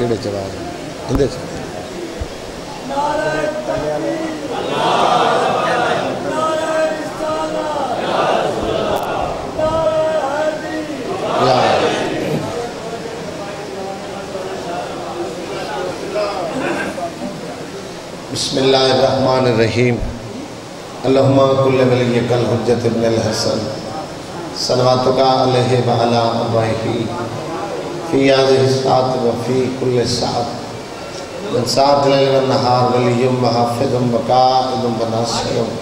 کیڑے جواب اندے چاہ یا۔ بسم اللہ الرحمن الرحیم۔ اللہم کل ولی کل حجت ابن الحسن۔ صلواتک علیہ وعلا ابائہی فی آذہ الساعت وفی کل ساعت من ساعت لیل و نہار ولیم و حافظم و قائدم و ناصرم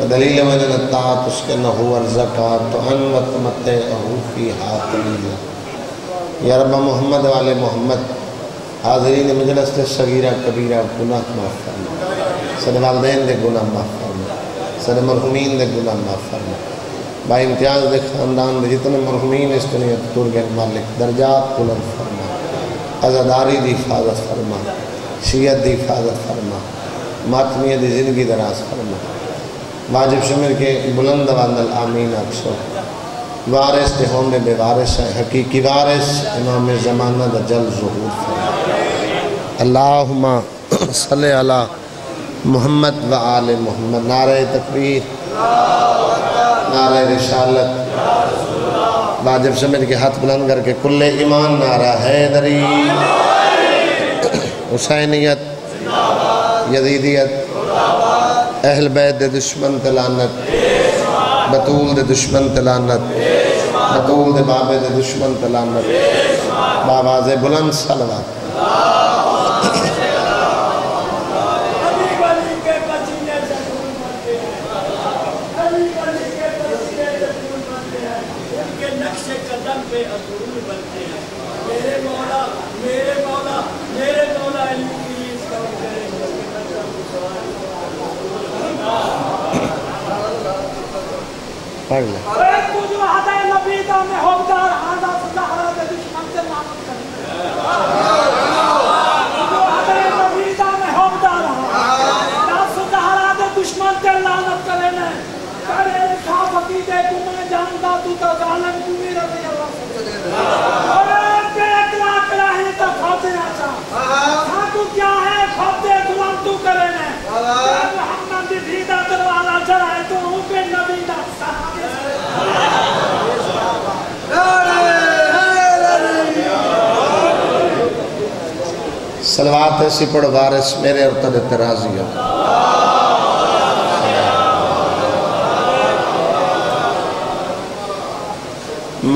و دلیل من الاتاعت اسکنہو ورزکات و انوت متعہو فی حاتلیہ یا رب محمد والے محمد، حاضرین مجلس سے صغیرہ کبیرہ، گناہ معاف فرما۔ صد والدین دے گناہ معاف فرما۔ صد مرحومین دے گناہ معاف فرما۔ بائی امتیاز دے خاندان دے جتنے مرحومین اس دنیا تور گئے مالک، درجات بلند فرما عزاداری دی حفاظت فرما شیعت دی حفاظت فرما ماتمیہ دی زندگی دراز فرما۔ واجب شمر کے بلند واندل آمین اکسو وارث دے ہوں بے وارث ہے حقیقی وارث امام زمانہ دا جل ظہور فرما۔ اللہم صلی علی محمد و آل محمد، نعرہ تکبیر۔ نعرہ رسالت۔ واجب سمجھ کے ہاتھ بلند کر کے کل ایمان نعرہ حیدری۔ حسینیت، یزیدیت، اہل بیت دے دشمن تلانت بطول دے دشمن تلانت بطول دے بابے دے دشمن تلانت باباز بلند صلوات علی ولی کے پسینے سے دور بنتے ہیں علی ولی کے پسینے سے دور بنتے ہیں ان کے نقش قدم پہ حضور بنتے ہیں میرے مولا میرے مولا میرے مولا علی کی اس کا کرے پڑھ لیں اے تو جو ہدے نبی دا میں حودار آدھا سزہرہ دے دشمن سے لعنت کرے جو ہدے نبی دا میں حودار آدھا سزہرہ دے دشمن سے لعنت کرے نے کرے خواب عقیدے کو میں جانتا تو تو ظالم کو میرا رضی اللہ سے اے بے اطلاق رہے تو کھوتے آچا ہاں تو کیا ہے کھوتے غلام تو کرے نے اے محمد دی بھیدہ دروازہ چڑھائے تو ہوں پہ نبی دا صحابہ سلوات ایسی پڑھ وارث میرے اور تد اعتراضی ہو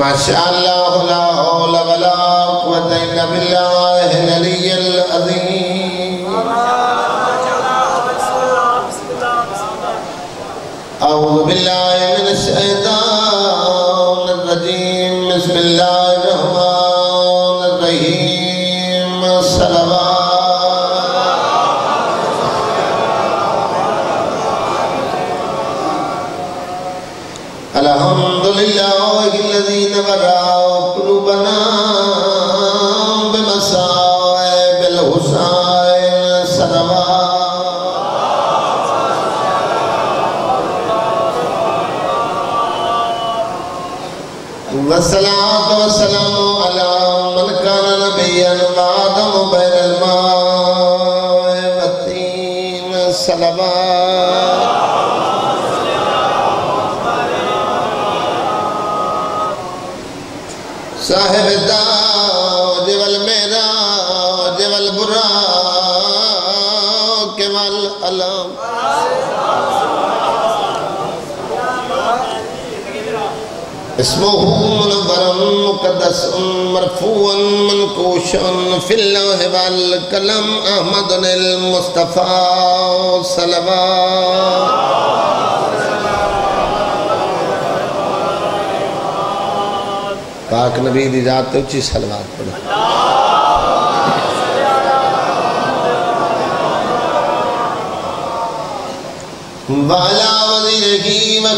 ماشاءاللہ لا حول ولا قوة الا بالله العلی العظیم۔ اعوذ باللہ والصلاة والسلام على من كان نبيا وآدم بين الماء صلوات صاحب دا میرا جول برا اسمه مقدس مرفوع منكوش في الله والكلام أحمد المصطفى صلوات. پاک نبی دی ذات تے اچھی سلوات پڑھو. والا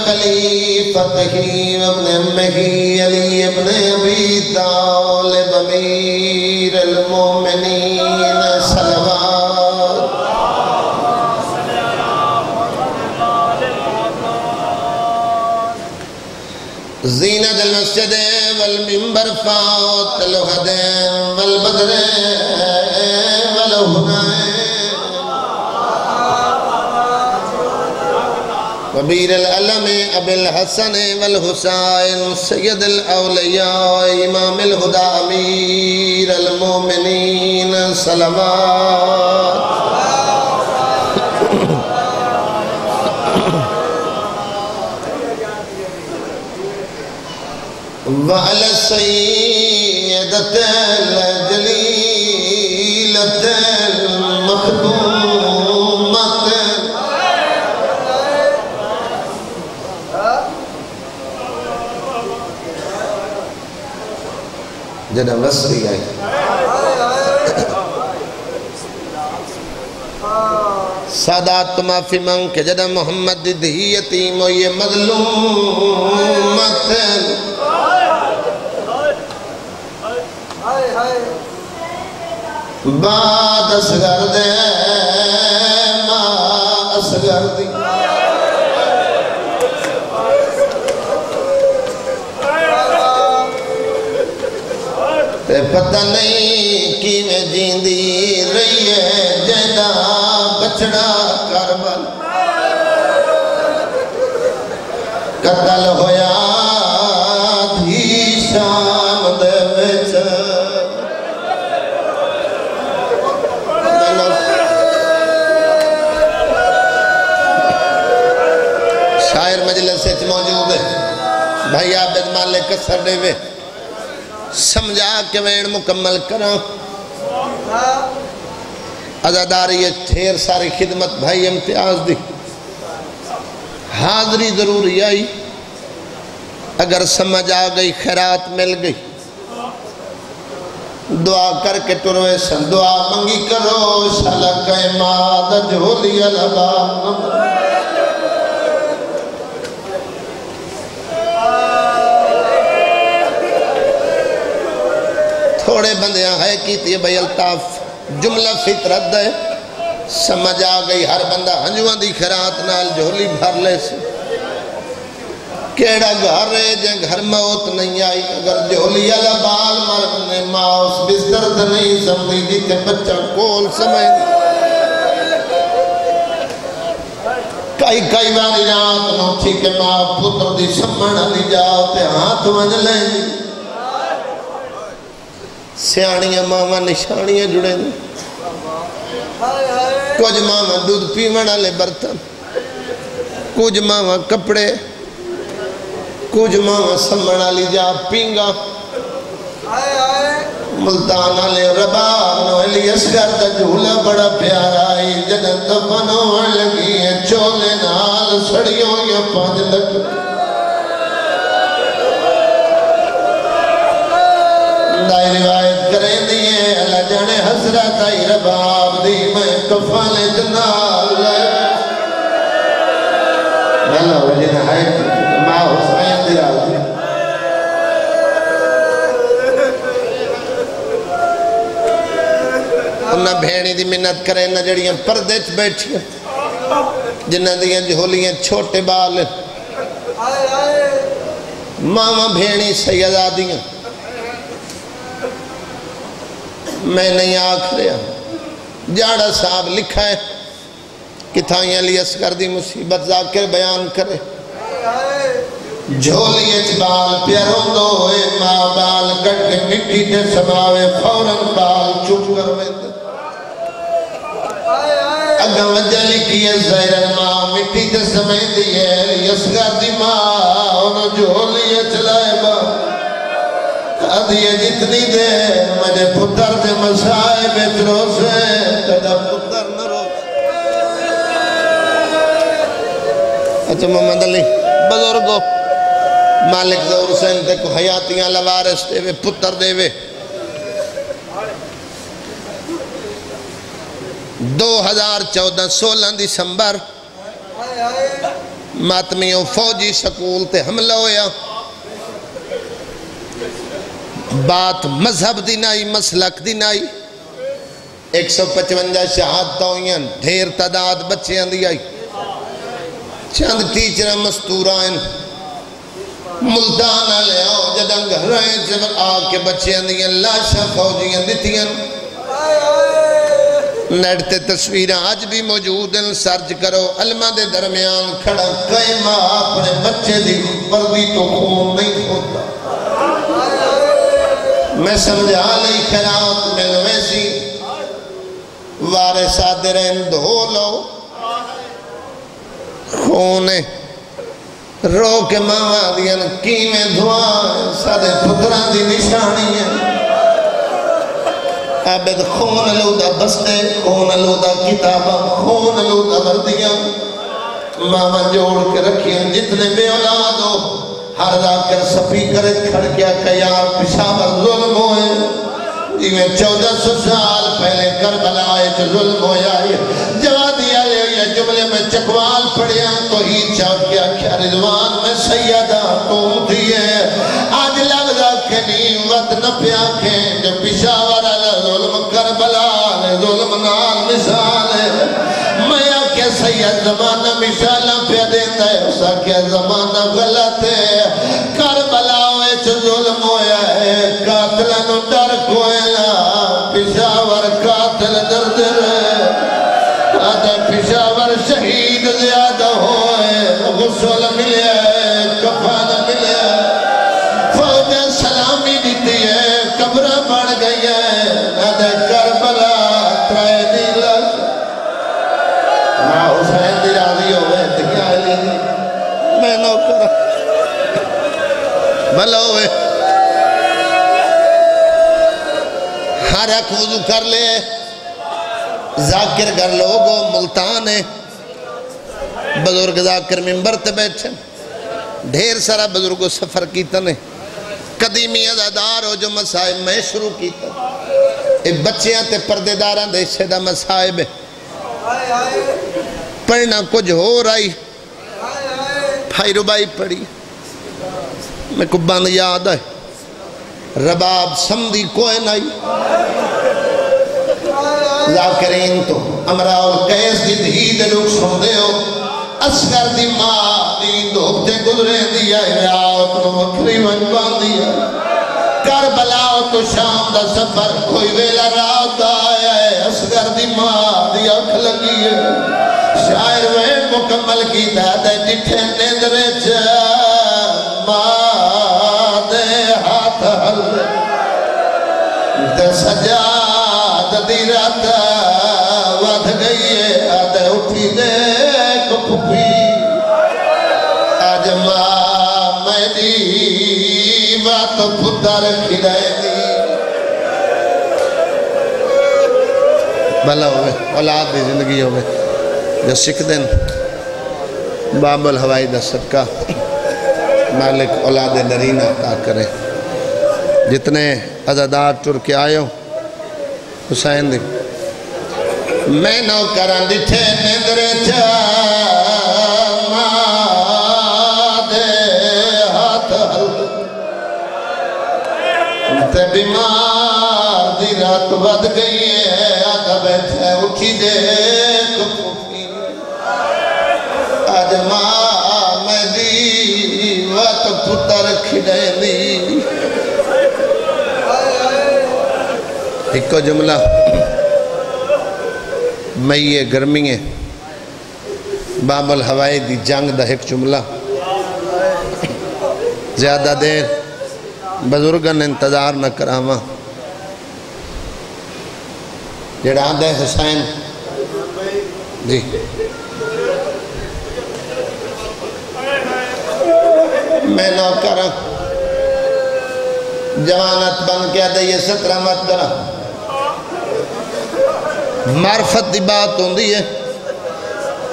وزیرہی و ابن امہی علی ابن ابی طالب امیر المومنین صلوات. زینت المسجد والمنبر فاوت الغد والبدر والهنائے وبیر العلم اب الحسن والحسین سید الاولیاء امام الہدا امیر المومنین صلوات وعلى السيدة الجليلة جنہ وصری آئی سادات ما فی من کے جدہ محمد دی یتیم و یہ مظلومت۔ بعد اسگر دے، ما اسگر دی۔ پتہ نہیں کی میں جیندی رہی ہے جیدہ بچڑا کربل قتل ہویا تھی شام دے وچ شاعر مجلس سے موجود ہے بھائی عابد مالک کسر دے وے سمجھا کے وین مکمل کرا ازاداری یہ ٹھیر ساری خدمت بھائی امتیاز دی۔ حاضری ضروری آئی۔ اگر سمجھ آ گئی، خیرات مل گئی۔ دعا کر کے ٹروے سن دعا منگی کرو شلق ماد جھولی الابام تھوڑے بندیاں ہے کیتی بھئی الطاف۔ جملہ فطرت ہے۔ سمجھ آ گئی ہر بندہ۔ ہنجوان دی خیرات نال جھولی بھر لے سے کیڑا گھر ہے جن گھر موت نہیں آئی۔ اگر جھولی اللہ بال مرنے ماں اس بستر تے نہیں سمجھی جیتے بچہ کول سمجھ کئی کئی باری رات نو تھی کہ ماں پتر دی سمن علی جاؤ تے ہاتھ ونج لیں سیاڑیاں ماما نشانیاں جڑے ہیں کچھ ماما دودھ پیمن والے برتن کچھ ماما کپڑے کچھ ماما سمن والی جا پینگا ملتان والے رباب نو علی اصغر دا جھولا بڑا پیارا ہے جنت بنوان لگی ہے چولے نال سڑیوں یا پانچ لگ دیئے جانے حسرت آئی رباب دی میں کفال جنال ملا وجن ہے ماں حسین دی راضی انہا بھینی دی منت کریں نہ جڑیاں پردے چ بیٹھیاں۔ جنہ دیاں جھولیاں چھوٹے بال۔ ماما بھینی سیدہ دیاں۔ میں نہیں آکھ رہا۔ جاڑا صاحب لکھا ہے کتھائیں علی اسکر دی مصیبت ذاکر بیان کرے۔ جھولی اچ بال پیروں دوئے ماں بال کٹ کے مٹی تے سماوے فوراں بال چپ کر ویند اگا وجہ لکھی ہے زہر ماں مٹی تے سمیں دیئے علی اسکر دی ماں انہوں جھولی اچ لائے بال ادھیے جتنی دے مجھے پتر دے مسائے بیترو سے تیدا پتر نہ رو۔ اچھا محمد علی بزرگو مالک دور حسین تے کو حیاتیاں لوارس دے وے پتر دے وے دو ہزار چودہ، سولہ دسمبر، ماتمیوں فوجی سکول تے حملہ ہویا۔ بات مذہب دی نائی، مسلک دی نائی۔ ایک سو پچونجہ شہادتہ ہوئیں ڈھیر تعداد بچیاں دی آئی۔ چند ٹیچرہ مستورائن ملتان لے آؤ جدہ گھر رہے چبر آ کے بچے اندیاں لاشا فوجیاں دیتیاں نیٹ تے تصویریں آج بھی موجود ہیں، سرچ کرو علمہ دے درمیان کھڑا کئی ماں اپنے بچے دی پردی تو خون نہیں ہوتا میں سمجھا نہیں خیرات میں ویسی وارثات رہن دھو لو۔ خونے رو کے ماما دیا کی میں دعا سارے پتران دی نشانی ہے۔ عبد خون لودا بستے، خون لودا کتابا خون لودا وردیاں ماما جوڑ کے رکھیں جتنے بے اولاد ہو ہر راکر سپی کرے کھڑ کیا کیار پشاور ظلم ہوئے۔ میں چودہ سو سال پہلے کربلا آئے تو ظلم ہویا ہے جواب دیا لے یہ جملے میں چکوال پڑیا، تو ہی چاہ کیا کیا رضوان میں سیدہ تو دیئے آج لگا کہ نہیں وقت نہ پیا کہ جو پشاور علی ظلم کربلا علی ظلم نال مثال ہے۔ میں کہ سید زمانہ مثالہ پہ دیتا ہے اسا کہ زمانہ غلط ہے قبرہ بڑھ گئی ہے۔ آدھا کربلا ترائے دیلہ ماں حسین دی راضی ہوئے دکھا لی میں نوکر۔ بھلا ہوئے۔ ہر ایک وضو کر لے۔ ذاکر کر لوگو ملتان ہے بزرگ ذاکر ممبر تے بیٹھے۔ ڈھیر سارا بزرگو سفر کیتا نے۔ قدیمی ازادار ہو جو مسائب میں شروع کیتا۔ اے بچیاں تے پردے داران دے سے دا مسائب ہے۔ پڑھنا کچھ ہو رہی بھائی ربائی پڑھی۔ میں کو بند یاد ہے۔ رباب سمدھی کوئی نہیں ذاکرین تو امراؤ القیس جی دی دہید لوگ سن ہو۔ اسکر دی ماں دی دھوپتے گزرے دیا ہے تو مکری ونبان دیا کربلاؤ تو شام دا سفر کوئی ویلا رات آیا ہے اسکر دی ماں دی اکھ لگی ہے شاعر وہ مکمل کی دادہ جٹھے نیدرے چا ماں دے ہاتھ حل دے سجاد دی رات ودھ کپھی آج ماں بات پتر کھلائے دی بھلا ہوئے اولاد دی زندگی ہوئے جو سکھ دن باب الہوائی دا صدقہ۔ مالک اولاد نرین عطا کرے۔ جتنے عزدار ٹر کے آئے ہو، حسین دی۔ میں نو کرن دٹھے نندر چا بیمار دی رات ود گئی ہے، آدھا بیٹھے اٹھی دے کپوکی آج ماں میں دی وات پتر کھڑے دی ایک جملہ مئی گرمی ہے۔ باب الہوائی دی جنگ دا ایک جملہ۔ زیادہ دیر۔ بزرگن انتظار نہ کراما جڑا آدھے حسین۔ جی۔ میں نو کرا جوانت بن کے آدھے یہ سترہ مت کرا معرفت دی بات ہوں دی ہے۔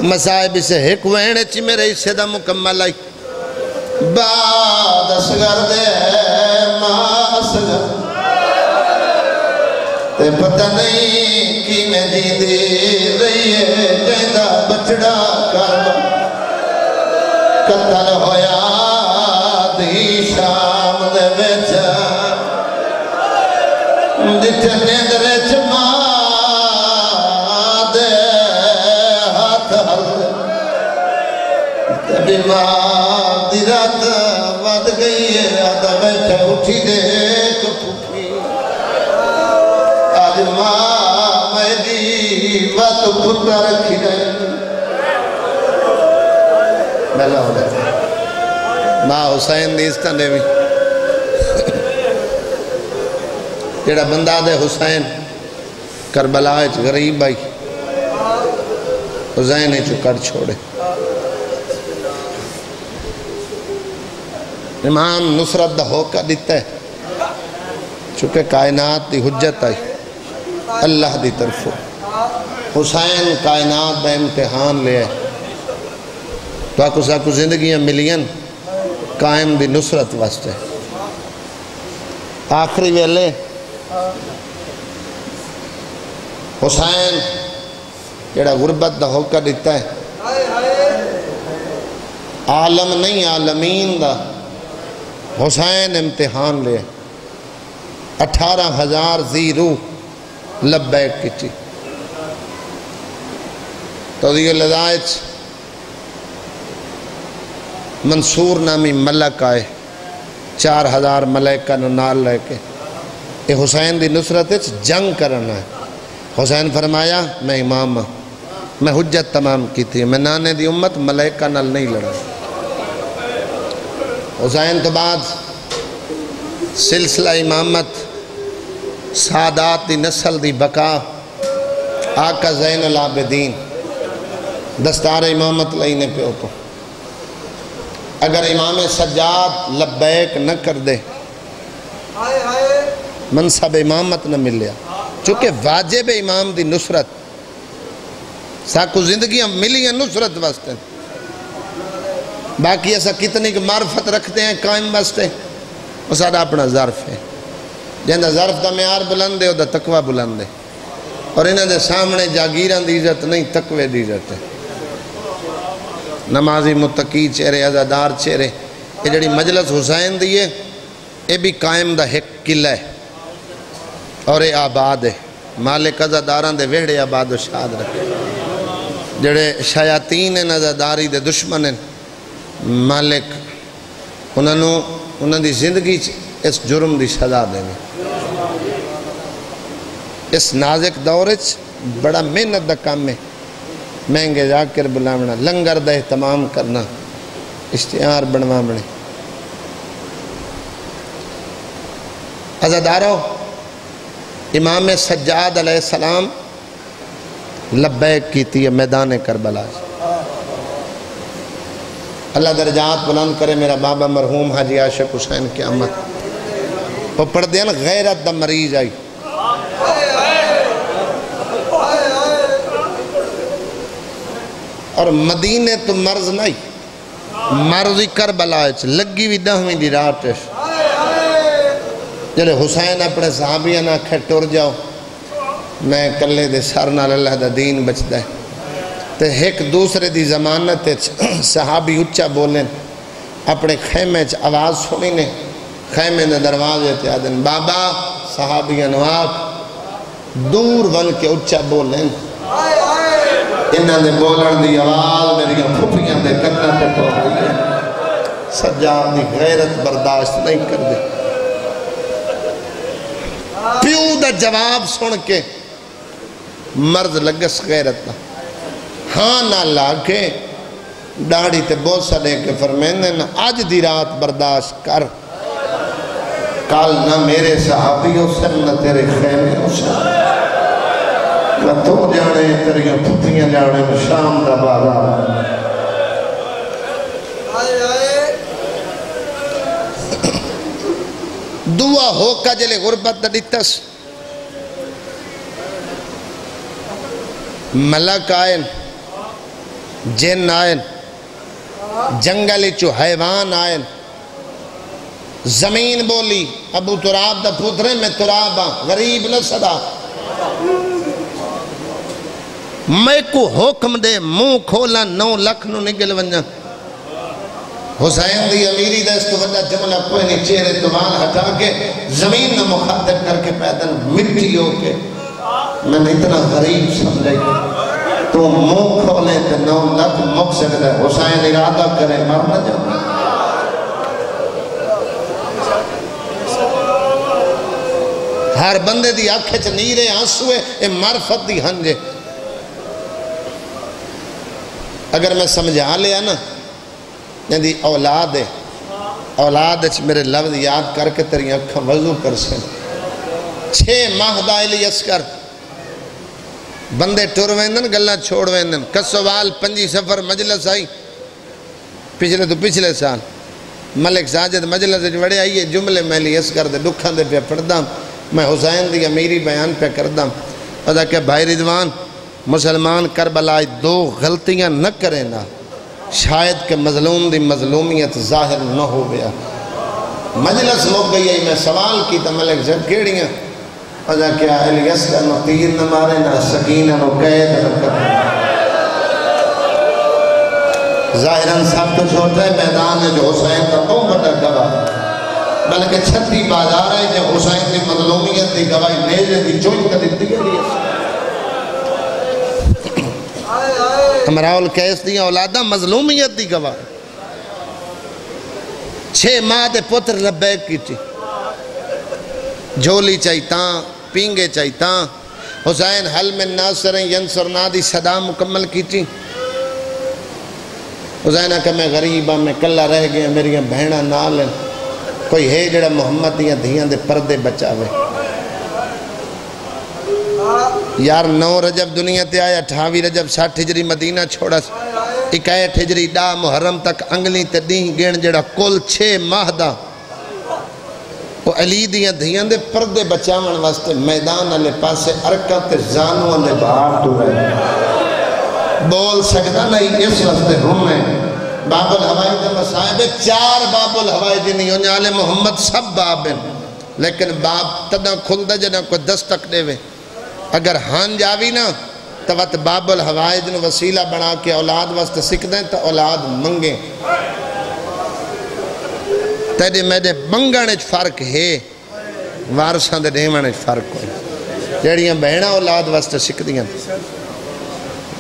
مسائب سے ایک وینے چی میرے اسے دا مکمل آئی۔ بعد اسگر دے۔ ماں اسگر تے پتہ نہیں کی میں جی دے رہی ہے جہدہ بچڑا کربا قتل اٹھی دے ایک پھوپھی۔ آج ماں میں دی بات پھٹا رکھی رہے بلا ہو جائے ماں حسین دی اس طرح بھی۔ جڑا بندہ دے حسین کربلا وچ غریب آئی حسین چو کر چھوڑے۔ امام نصرت دا ہوکا دیتا ہے۔ چونکہ کائنات دی حجت آئی۔ اللہ دی طرف حسین کائنات دا امتحان لے آئے۔ تو آکو ساکو زندگیاں ملین قائم دی نصرت واسطے۔ آخری ویلے۔ حسین جڑا غربت دا ہوکا دیتا ہے۔ عالم نہیں، عالمین دا۔ حسین امتحان لے۔ اٹھارہ ہزار زیرو، لبیک کیتی۔ تو دیو منصور نامی ملک آئے۔ چار ہزار ملکہ نو نال لے کے۔ یہ حسین دی نصرت جنگ کرنا ہے حسین فرمایا، میں امام ہوں میں حجت تمام کی تھی میں نانے دی امت ملائکہ نل نہیں لڑا حسین تو بعد سلسلہ امامت سادات دی نسل دی بقا آقا زین العابدین دستار امامت لئینے پہ ہوتو اگر امام سجاد لبیک نہ کر دے، منصب امامت نہ مل لیا۔ چونکہ واجب امام دی نصرت، ساکو زندگیاں ملی ہیں نصرت واسطے۔ باقی ایسا کتنی کہ معرفت رکھتے ہیں، قائم واسطے۔ وہ سارا اپنا ظرف ہے۔ جہاں ظرف دا معیار بلند ہے وہ دا تقوی بلند ہے۔ اور انہوں دے سامنے جاگیران دی عزت نہیں، تقوی دی عزت ہے۔ نمازی متقی چہرے ازادار چہرے، یہ جڑی مجلس حسین دیئے یہ بھی قائم دا ایک قلعہ ہے۔ اور یہ آباد ہے۔ مالک ازاداران دے ویڑے آباد و شاد رکھے۔ جڑے شیاطین ہیں ازاداری دے دشمن ہیں مالک، انہوں انہوں دی زندگی اس جرم دی سزا دے اس نازک دورچ بڑا محنت دا کام ہے۔ مہنگے جا کر بلاونا لنگر دے تمام کرنا، اشتہار بنوا بنے ازادارو امام سجاد علیہ السلام لبیک کیتی ہے میدان کربلا۔ اللہ درجات بلند کرے، میرا بابا مرحوم حاجی عاشق حسین قیامت۔ وہ پڑھ دیا نا، غیرت دا مریض آئی۔ اور مدینے تو مرض نہیں مرضی کربلا لگی بھی دہویں دی رات جلے حسین اپنے صحابیاں نہ کھے ٹور جاؤ، میں کلے دے سرنال اللہ دا دین بچتا ہے۔ تے ایک دوسرے دی زمانت صحابی اچھا بولیں اپنے خیمے چ آواز سنی نے۔ خیمے نے دروازے تے آدن، بابا، صحابیاں نواق دور بن کے اچھا بولیں انہاں دے بولن دی آواز میری پھپیاں دے کنہ تے پڑ گئی سجاد دی غیرت برداشت نہیں کر دے پیو دا جواب سن کے مرد لگس غیرت دا ہاں نہ لاکے ڈاڑی تے بہت سڑے کے فرمیندے نا آج دی رات برداشت کر۔ کال نہ میرے صحابی ہو نہ تیرے خیمے ہو نہ تو جانے، تیریاں پھپیاں جانے، شام دا بازار۔ دعا ہو کا جلے غربت دا دیتس۔ ملک آئین۔ جن آئین، جنگلی چو حیوان آئین۔ زمین بولی، ابو تراب دا پترے میں تراب ہاں غریب نہ صدا۔ میں کو حکم دے موں کھولا، نو لکھ نو نگل ونجا۔ حسین دی امیری دا اس تو وجہ جملہ کوئی نہیں، چہرے دوان ہٹا کے زمین نہ مخاطب کر کے پیدل مٹی ہو کے۔ میں نے اتنا غریب سمجھائی تو منہ کھولے تو نو لکھ مک سکتا ہے حسین ارادہ کرے، مر نہ جاؤ۔ ہر بندے دی آنکھیں چ نیرے آنسوے اے معرفت دی ہنجے اگر میں سمجھا لیا نا جندی اولاد ہے۔ اولاد اچھ میرے لفظ یاد کر کے تیری اکھاں وضو کر سے چھے ماہ دائلی اسکر بندے ٹور ویندن گلہ چھوڑ ویندن۔ کسوال پنجی سفر مجلس آئی؟ پچھلے تو پچھلے سال۔ ملک ساجد مجلس وڑے آئیے، جملے میں لی اسکر دے دکھاں دے پہ پڑھدام۔ میں حسین دی امیری بیان پہ کردام۔ ادا کہ بھائی رضوان، مسلمان کربلائی دو غلطیاں نہ کریں نا، شاید کہ مظلوم دی مظلومیت ظاہر نہ ہو گیا۔ مجلس لوگ گئی ہے میں سوال کی تا ملک جب کیڑیاں؟ ادا کیا الیس کا نو تیر نہ مارے، نہ سکینہ نو قید نہ کرے ظاہراً سب کچھ ہوتا ہے میدان ہے جو حسین کا کون بڑا گواہ۔ بلکہ چھتی بازار ہے جو حسین دی مظلومیت دی گواہی نیجے دی جوئی کا دیتی گئی ہے امراؤل کیس دی اولادہ مظلومیت دی گواہ۔ چھے ماہ دے پتر ربیک کی تھی۔ جھولی چاہیتاں پینگے چاہیتاں۔ حسین حل میں ناصریں ینصر نادی صدا مکمل کی تھی حسینہ کہ میں غریبہ ہاں، میں کلہ رہ گیا میری بہنہ نال۔ ہیں کوئی ہے جڑا محمد دیاں دھیاں دے پردے بچاوے۔ یار، نو رجب دنیا تے آیا، اٹھاوی رجب، ساٹھ ہجری مدینہ چھوڑا۔ اکائیٹ ہجری ڈا محرم تک انگلی تے دین گین جڑا کل چھے ماہ دا۔ وہ علی دیاں دھیاں دے پردے بچاون واسطے میدان علی پاسے ارکا تے زانو علی باہر تو رہے۔ بول سکتا نہیں اس واسطے ہم میں۔ باب الہوائی دے مسائب چار باب الہوائی دی نہیں ہونے آلے محمد سب باب ہیں۔ لیکن باب تدہ کھل دے جنہ کوئی دستک دے وے۔ اگر ہان جاوی نا، تو وقت باب الہوائی دن وسیلہ بنا کے اولاد واسطے سکھ دیں تو اولاد منگیں تیرے میرے منگانے فرق ہے۔ وارسان دے دیوانے فرق ہوئے۔ جیڑیاں بہنہ اولاد واسطے سکھ دیاں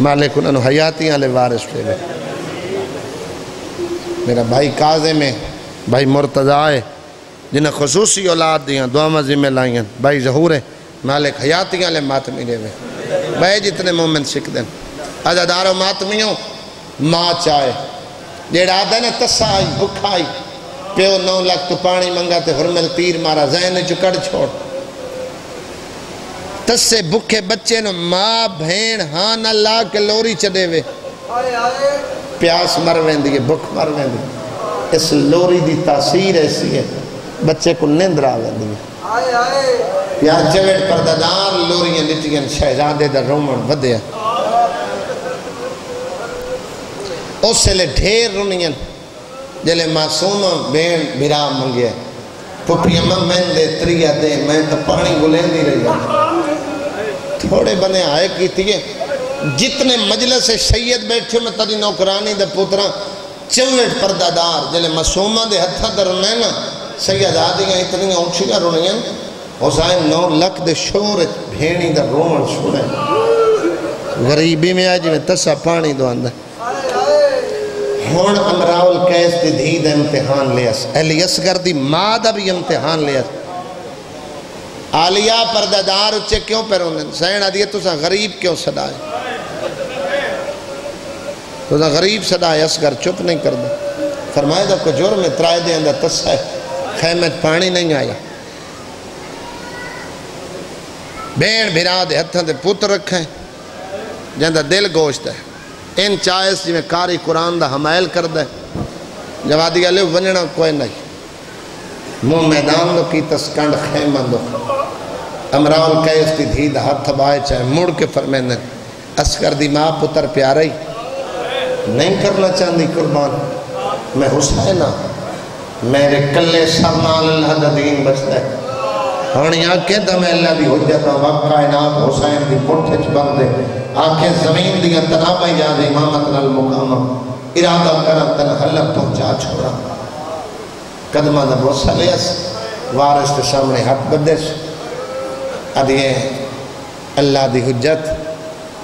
مالک انہوں حیاتیاں لے وارس لے لے میرا بھائی قاضے میں، بھائی مرتضی ہے جنہیں خصوصی اولاد دیاں دعا ذمہ لائیں بھائی ظہور ہے، مالک حیاتیاں لے ماتمی لے بھائی جتنے مومن سکھ دیں عددارو ماتمیوں، ماں چاہے جیڑا آدھا نا تسا آئی بکھا آئی پیو نو لکھ تو پانی منگا تے حرمل تیر مارا، ذہن چکڑ چھوڑ۔ تس سے بکھے بچے نو ماں، بھین ہاں اللہ کے لوری چڑے وے۔ پیاس مر وین دیئے بکھ مر وین دیئے اس لوری دی تاثیر ایسی ہے، بچے کو نیندر آوین دیئے یا جویٹ پردادار لوریاں لٹیاں، شہزادے در رومن ودیا اس سے لے ڈھیر رونیاں۔ جلے معصوم بین بھرا منگیا پپی امم میں دے تریہ دے، میں تو پانی گلیں دی رہی۔ ہوں تھوڑے بنے آئے کی تھی۔ جتنے مجلس سید بیٹھے میں تری نوکرانی دے پتران چوٹ پردادار جلے معصومہ دے ہتھا در رنے نا سید آدھیاں اتنی اونچیاں رونیاں، حسین نو لکھ دے شور بھینی دا رومن چھوڑے غریبی میں آج جی میں تسا پانی دو اندر ہون امراول کیس دی دھی دا امتحان لیس اہلی اسگر دی ماں دا بھی امتحان لیس آلیا پردادار اچھے کیوں پر ہوندن سین آدھیے تو سا غریب کیوں صدائے تو سا غریب صدائے اسگر چپ نہیں کر دے۔ فرمائے دا کو جرم اترائے دے اندر تسا ہے۔ خیمت پانی نہیں آیا۔ بین بھیرا دے ہتھاں دے پوتر رکھیں جہاں دل گوشت ہے۔ ان چاہیس جی میں کاری قرآن دا حمائل کر دے جوادی علیہ ونجنا کوئی نہیں۔ مو میدان دو کی تسکنڈ خیمہ دو۔ امراول کیس دی دھی دا ہاتھ بائے چاہے مڑ کے فرمیندن اسکر دی ماں پتر پیارئی نہیں کرنا چاندی قربان۔ میں حسینہ۔ میرے کلے سرنال اللہ دا دین بچتا ہے۔ ہونی آنکھیں دم اللہ دی حجتہ وقت کائنات حسین دی پٹھ پٹھے چبر دے۔ آنکھیں زمین دیا تنابہ یاد امامت للمقامہ ارادہ کرم تن حلق پہنچا چھوڑا۔ قدمہ دا بوسا لیس وارش کے سامنے حق بدش ادھیے اللہ دی حجت۔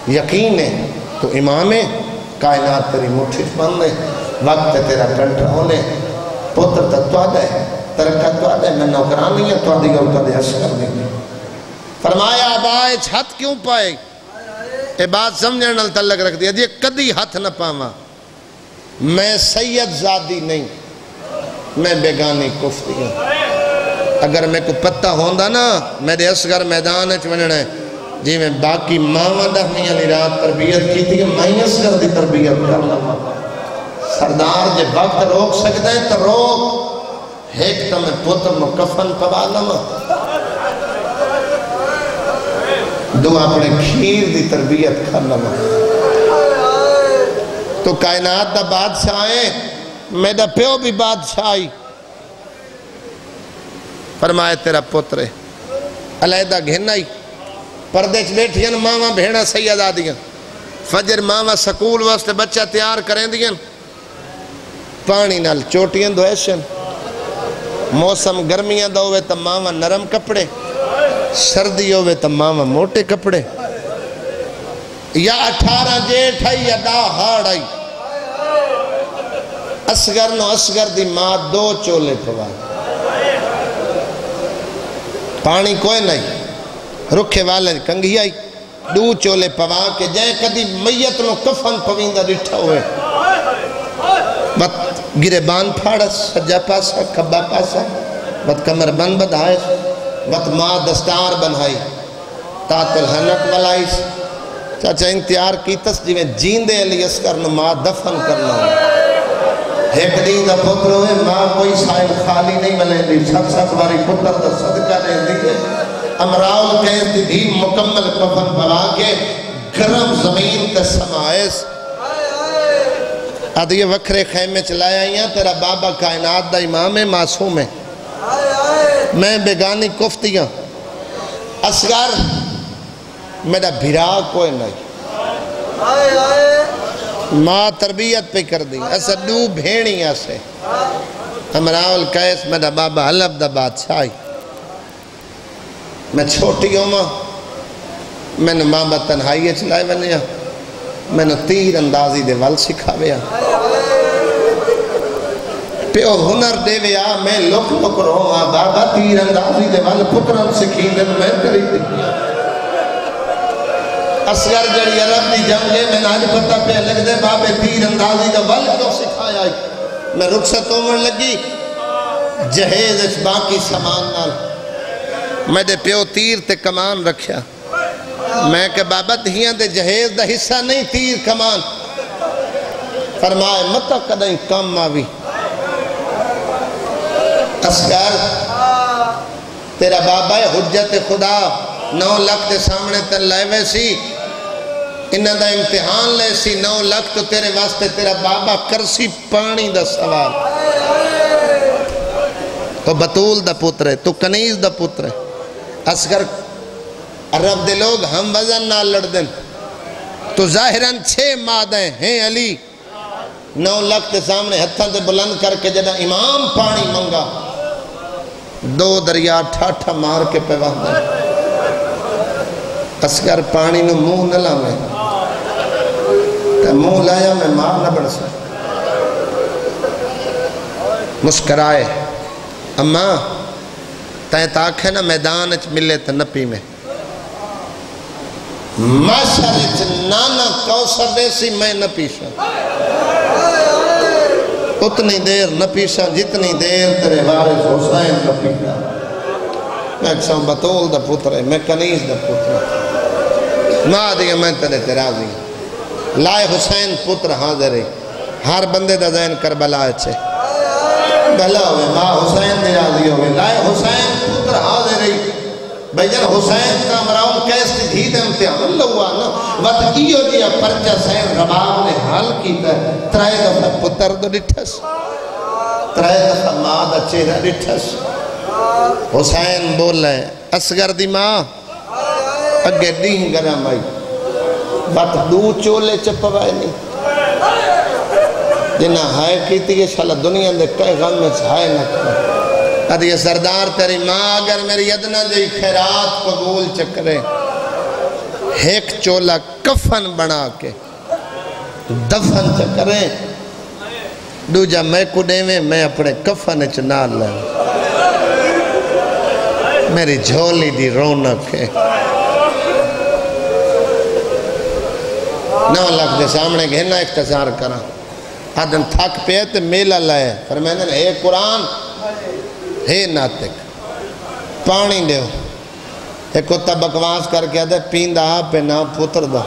یقین ہے تو امام ہے۔ کائنات تیری مٹھ مٹھی بن دے۔ وقت تیرا کنٹرول ہے۔ پتر تا تو آدھے ترکہ تو آدھے میں نوکرانی ہے تو آدھے گا تو آدھے عشق دیں گے فرمایا آبائے چھت کیوں پائے؟ اے بات سمجھنے نال تعلق رکھ دیا۔ دیئے کدی ہاتھ نہ پاما میں سید زادی نہیں، میں بیگانی کفتی ہوں۔ اگر میں کو پتہ ہوندہ نا، میرے اسگر میدان اچھ ہے۔ جی میں باقی ماما دہمی علی رات تربیت کی تھی کہ میں اسگر دی تربیت کر لما سردار جے وقت روک سکتے ہیں تو روک۔ ایک تو میں پتر مکفن پبا لما دو اپنے کھیر دی تربیت کر لما تو کائنات دا بادشاہ ہے میرا پیو بھی بادشاہ ہی فرمائے تیرا پتر ہے علیدہ گھننا ہی پردے چ بیٹھیں ماما بھیڑا سید آدیاں فجر ماما سکول واسطے بچہ تیار کریں دیاں پانی نال چوٹیاں دو ایشن موسم گرمیاں دو ہوئے تا ماما نرم کپڑے، سردی ہوئے تا ماما موٹے کپڑے۔ یا اٹھارہ جیٹھ آئی یا دا ہاڑ آئی۔ اسگر نو اسگر دی ماں دو چولے پوائے پانی کوئی نہیں۔ رکھے والے کنگھی آئی۔ دو چولے پوا کے جائے کدی میت نو کفن پویندہ ڈٹھا ہوئے۔ بات گرے بان پھاڑا سجا پاسا، کبا پاسا۔ بات کمر بن بدھائے بات ماں دستار بنائی تات الحنک ملائیس چاچا انتیار کی تس جی میں جیندے علی اسکر نو ماں دفن کرنا ہوں ایک دین دا پتر ہوئے، ماں کوئی سائل خالی نہیں ملے دی۔ سب سب باری پتر دا صدقہ دے دیئے امراؤل کہتے دی بھی مکمل کفن بنا کے گرم زمین تے سمائز آدھ وکھرے خیمے چلایا ہی ہیں تیرا بابا کائنات دا امام ہے، معصوم ہے۔ میں بیگانی کفتیاں اسگر میرا بھرا کوئی نہیں۔ ماں تربیت پہ کر دی۔ ایسا دو بھیڑی ایسے امراؤل کیس میرا بابا حلب دا بادشاہی۔ میں چھوٹی ہوں ماں۔ میں نے ماں با تنہائی چلائے بنیا۔ میں نے تیر اندازی دے ول سکھا بیا پیو ہنر دے ویا میں لک لک رہوں آ بابا تیر اندازی دے ول پترم سکھین دے میں کری دی اسگر جڑی عرب دی جنگے میں ناج پتہ پہ لگ دے بابے تیر اندازی دے ول کیوں سکھایا میں رخصت عمر لگی جہیز اس باقی سامان نال میں دے پیو تیر تے کمان رکھیا میں کہ بابا دھیاں دے جہیز دا حصہ نہیں، تیر کمان۔ فرمائے متا کدیں کم آوی۔ اسکر تیرا بابا حجت خدا۔ نو لکھ دے سامنے تن لائے ویسی انہ دا امتحان لے سی، نو لکھ تو تیرے واسطے تیرا بابا کرسی پانی دا سوال۔ تو بطول دا پتر ہے، تو کنیز دا پتر ہے۔ اسکر عرب دے لوگ ہم وزن نہ لڑ دیں تو ظاہراً چھ مادیں ہیں علی۔ نو لکھ دے سامنے ہتھاں دے بلند کر کے جدہ امام پانی منگا۔ دو دریا ٹھاٹھا مار کے پہ وہاں۔ دیں اسکر پانی نو منہ نہ لاویں تے منہ لایا میں مار نہ بڑھ سکتا مسکرائے۔ اماں تائیں تاک ہے نا میدان اچھ ملے تے نپی میں ماشر اچھ نانا کوسر دیسی میں نپیشا اتنی دیر نپیشا جتنی دیر تیرے وارث حسین نپیشا میں ایک سو بطول دا پتر ہے، میں کنیز دا پتر ہے۔ ماں دیا میں تیرے تیرازی لائے حسین پتر حاضر ہے۔ ہر بندے دا ذہن کربلا اچھے بھلا ہوئے، ماں حسین دے راضی ہوئے۔ لائے حسین پتر حاضر ہے۔ بھئی حسین کا مراؤن کیسے دھی دے امتحان لہوا نا۔ وقت کیو جیا پرچہ سین رباب نے حال کیتا ہے۔ ترائے دفعہ پتر دو ڈٹھس ترائے دفعہ ماں دا چہرہ ڈٹھس حسین بول رہے اسگر دی ماں۔ اگے دین گرم آئی بات دو چولے چپوائے نہیں۔ جنہ ہائے کیتی ہے، شالا دنیا دے کئی غم میں ہائے نہ کرے اد یہ سردار تیری ماں اگر میری ادنا دی خیرات قبول چکرے۔ ایک چولا کفن بنا کے دفن چ کریں دوجا میں کو دیویں میں اپنے کفن چ نال لیں میری جھولی دی رونق ہے۔ نو لکھ دے سامنے گھنا اختصار کرا آدم تھک پہ تے میلہ لائے فرمائنے نے، اے قرآن ہے ناتک۔ پانی دیو ایک کتا بکواس کر کے آدھے پیندہ آپ پہ نا پتر دا۔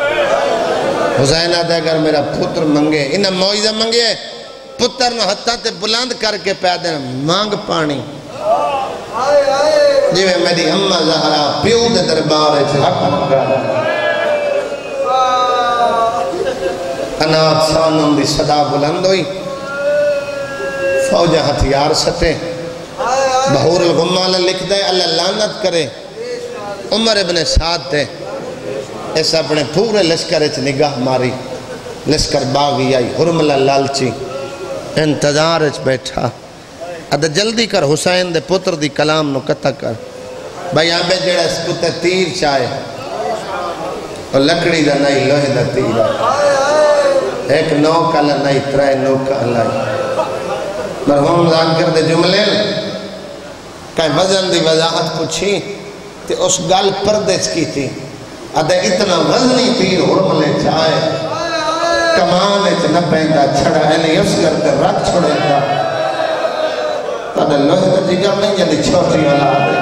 حسین آدھے اگر میرا پتر منگے۔ انہا موئیزہ منگے۔ پتر نو حتہ تے بلند کر کے پیادے مانگ پانی۔ جی میں میری اممہ زہرہ پیو دے دربار ہے حق منگا۔ انات سانم دی صدا بلند ہوئی۔ فوجہ ہتھیار سٹے۔ بہور الغمال لکھ دے، اللہ لانت کرے۔ عمر ابن سعد دے۔ اس اپنے پورے لشکر اچھ نگاہ ماری۔ لشکر باغی آئی، حرملہ لالچی۔ انتظار اچھ بیٹھا۔ ادھا جلدی کر حسین دے پتر دی کلام نو قطع کر۔ بھائی آبے جڑا اس کتے تیر چاہے اور لکڑی دا نہیں لوہے دا تیر۔ ایک نو کالا نہیں ترائے نو کالا مرحوم ذاکر دے جملے۔ لے کہیں وزن دی وضاحت پوچھی تے اس گل پردیس کی تھی ادھے اتنا وزنی تیر حرملے چاہے کمانے چھ نہ پہنگا چھڑا ہے نہیں اس کرتے رکھ چھوڑے گا۔ تادہ لوہے دا جگر نہیں جلی چھوٹی والا آدھے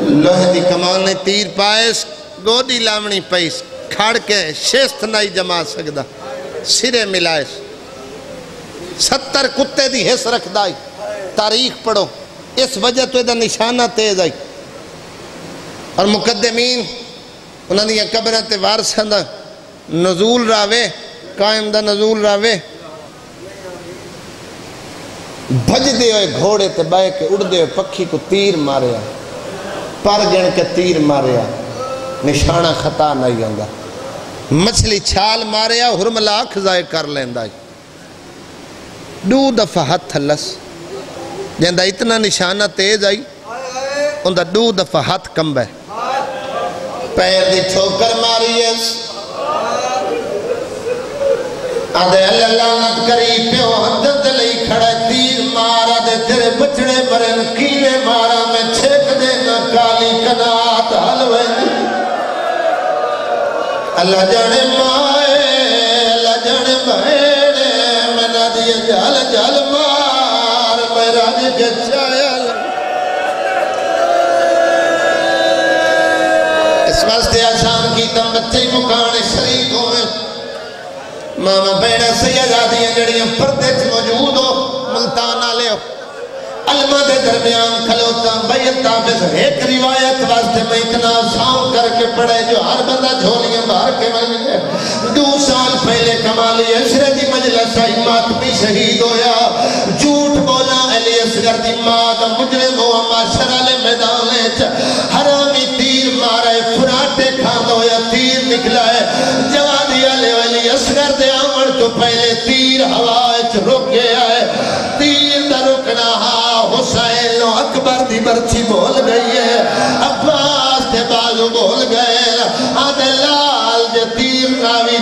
لوہے دی یعنی کمانے تیر پائس گودی لاونی پیس کھڑ کے شیست نہیں جما سکدا، سرے ملائس ستر کتے دی حص رکھ دائی تاریخ پڑھو۔ اس وجہ تو ادھا نشانہ تیز آئی۔ اور مقدمین انہوں نے یہ قبرت وارسہ دا نزول راوے، قائم دا نزول راوے۔ بھج دے ہوئے گھوڑے تے بائے کے اڑ دے ہوئے پکھی کو تیر ماریا۔ پر گن کے تیر ماریا۔ نشانہ خطا نہیں ہوں گا مچھلی چھال ماریا حرملہ آکھ ضائع کر لیندائی دو دفعہ ہاتھ لس۔ جہاں اتنا نشانہ تیز آئی اندھا دو دفعہ ہاتھ کم بے پیر دی ٹھوکر ماری اس آدھے اللہ لعنت کری، پیو حدد لئی کھڑا تیر مارا دے تیرے بچڑے مرن کیوے مارا، میں چھک دینا کالی کنات حلوے۔ اللہ جانے مائے، اللہ جانے بہنے، میں نہ دیے جال جال مار میں راج کے اس واسطے آسان کی تم بچے مکانے شریک ہوئے۔ ماما بیڑا سیدادیاں جڑیاں پردے چ موجود ہو، ملتان آلے ہو۔ علمہ دے درمیان کھلوتا بیت تابز ایک روایت واسطے میں اتنا ساؤں کر کے پڑھے جو ہر بندہ جھولیاں باہر کے ملے دو سال پہلے کمالی اشرے دی مجلس آئی ماتمی شہید ہویا۔ اصغر دی ماد مجرم ہوا معاشر علی میدانے چا حرامی تیر مارا ہے فراٹے کھاند ہویا تیر نکلا ہے جوادی علی علی اصغر دے آمن تو پہلے تیر ہوا ہوائچ رک گیا ہے۔ تیر دا رکنا ہا، حسین و اکبر دی برچی بول گئی ہے۔ عباس تے بازو بول گئے۔ آدھے لال جے تیر ناوی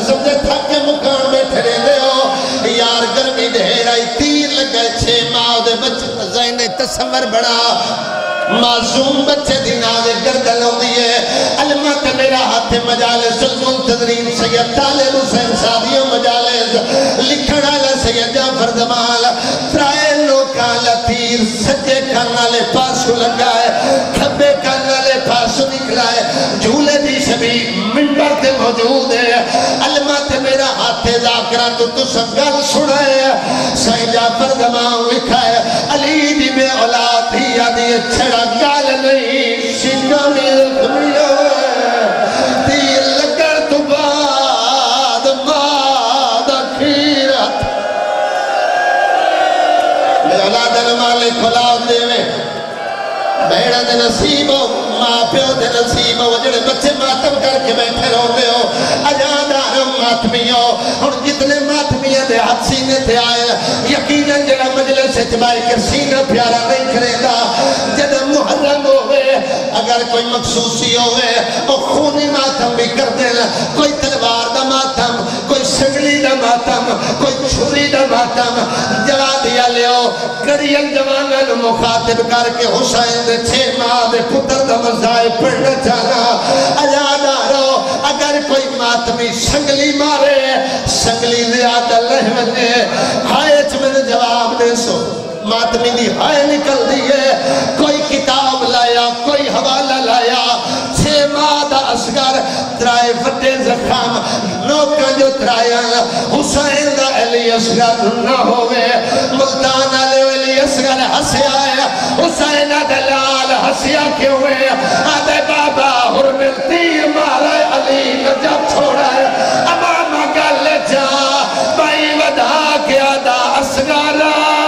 میں سمجھے تھک کے مکان بیٹھے رہے دے ہو۔ یار گرمی دھیر آئی تیر لگے چھے ماں دے بچے زینے تصور بڑا معصوم بچے دی نازے گردل ہوں دیئے علمہ کا میرا ہاتھ مجالس المنتظرین سید طالب حسین سادیوں مجالس۔ لکھنا لے سید جعفر دمال ترائے لوکا لطیر سجے کرنا لے پاسو لگا ہے۔ کھبے کرنا لے خاص نکلا ہے، جھولے دی شبی منبر تے موجود ہے۔ علمہ تے میرا ہاتھ ذاکرہ تو تو سنگل سنائے پر جعفر دماغ لکھائے علی دی میں اولاد ہی آدھی اچھڑا گال نہیں سنگا میں دنیا اولاد علمہ لکھ اولاد دے میں بیڑا دے نصیب پیو دے نصیب ہو جڑے بچے ماتم کر کے بیٹھے رو دے ہو اجادار ماتمیوں اور جتنے ماتمیاں دے ہاتھ سینے تھے آئے یقیناً جڑا مجلس اچبائی کر سینہ پیارا نہیں کرے گا جد محرم ہوئے اگر کوئی مخصوصی ہوئے وہ خونی ماتم بھی کر دینا کوئی تلوار دا ماتم کوئی سگلی دا ماتم کوئی چھری دا ماتم جوا دیا لیو کڑیل جوانا نو مخاطب کر کے حسین دے چھ ماہ دے پتر دا مزائے پڑھنا چاہنا اجادا رو اگر کوئی ماتمی سنگلی مارے سنگلی زیادہ لہونے ہائے چمن جواب دے سو ماتمی دی ہائے نکل دیئے کوئی کتاب لایا کوئی حوالہ لایا ماہ اسگر ترائے فٹے زخام نوکا جو ترایا حسین دا علی اسگر نہ ہوئے ملتان علی علی اسگر ہسے آیا حسین دلال ہسیا کیوں ہوئے آدھے بابا حرمل تیر مارا علی نجب چھوڑا ہے امام گل جا بائی ودا کیا دا اسگارا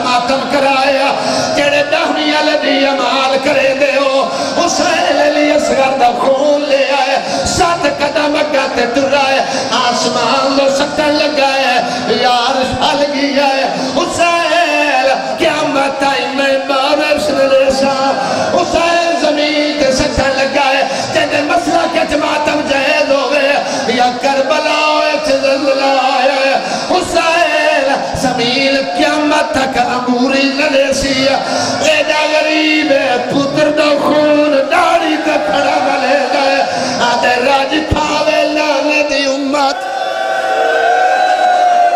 بندہ سر دماتم کرایا، جڑے دہنی علی دی عمال کرے دے ہو حسین علی اصغر دا خون لے آئے، سات قدم اگاتے ترائے، آسمان لو سکن لگائے، یار حل گیا ہے حسین قیامت آئی میں بارش نلیسا حسین زمین کے سکن لگائے، جنہیں مسئلہ کے جماعتم تک اموری نلیسی ایڈا غریب ہے پتر دا خون داڑی تے کھڑا ملے گئے آدھے راج تھاوے لانے دی امت۔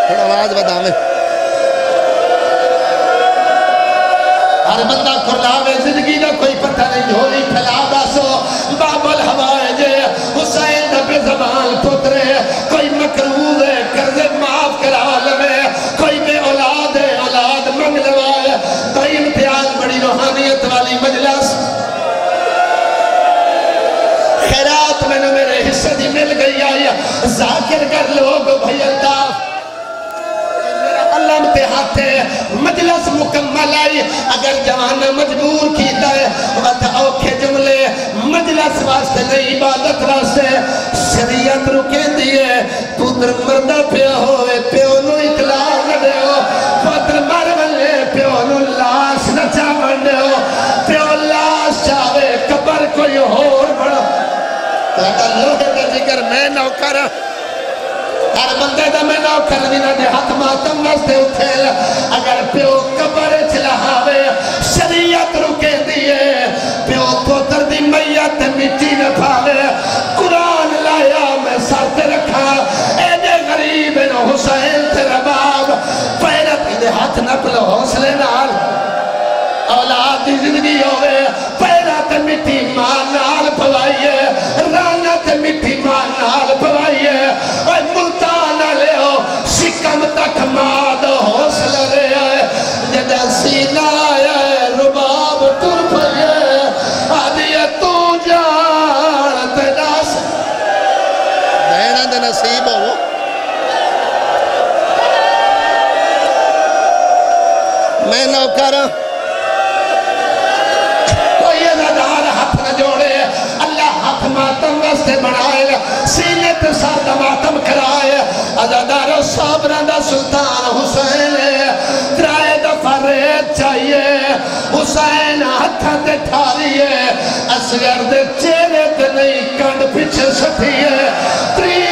تھوڑا آواز بداوے ہر بندہ کھلاوے، زندگی دا کوئی پتہ نہیں جھولی پھیلا باسو بابل ہوائے جے، حسین دا بے زمان پترے، کوئی مکروز ہے قرض ذاکر کر لوگ بھائی اللہ علم پہ ہاتھے مجلس مکمل آئی۔ اگر جوانا مجبور کیتا ہے، وقت اوکھے جملے۔ مجلس واسطے نہیں عبادت واسطے۔ شریعت رکے دیئے پتر مردہ پہ ہوئے، پیو نو اطلاع نہ دے ہو پتر مر ولے پیو نو لاش نہ چاہن دے ہو پیو لاش چاہے قبر کوئی اور بڑا تاکہ لوگے کا ذکر میں نوکر۔ ہر بندے دا میں نو کر دینا دے ہاتھ ماتم واسطے اٹھے اگر پیو قبر چلاہاوے شریعت رکے دیئے۔ پیو پوتر دی میت مٹی نہ پھاوے۔ قرآن لایا میں ساتھ رکھا۔ اے دے غریب نو حسین تیرا باب پیرت دے ہاتھ نہ پلو حوصلے نال۔ اولاد دی زندگی ہوئے پیرت مٹی ماں نال پوائیے رانت مٹی ماں نال پوائیے تے ساتھ ماتم کرائے۔ ازادار و صابران دا سلطان حسین، ترائے دا فرید چاہیے۔ حسین ہتھا تے ٹھاریے اسگر دے چیرے تے نہیں، کنڈ پیچھے سٹھیے۔ تری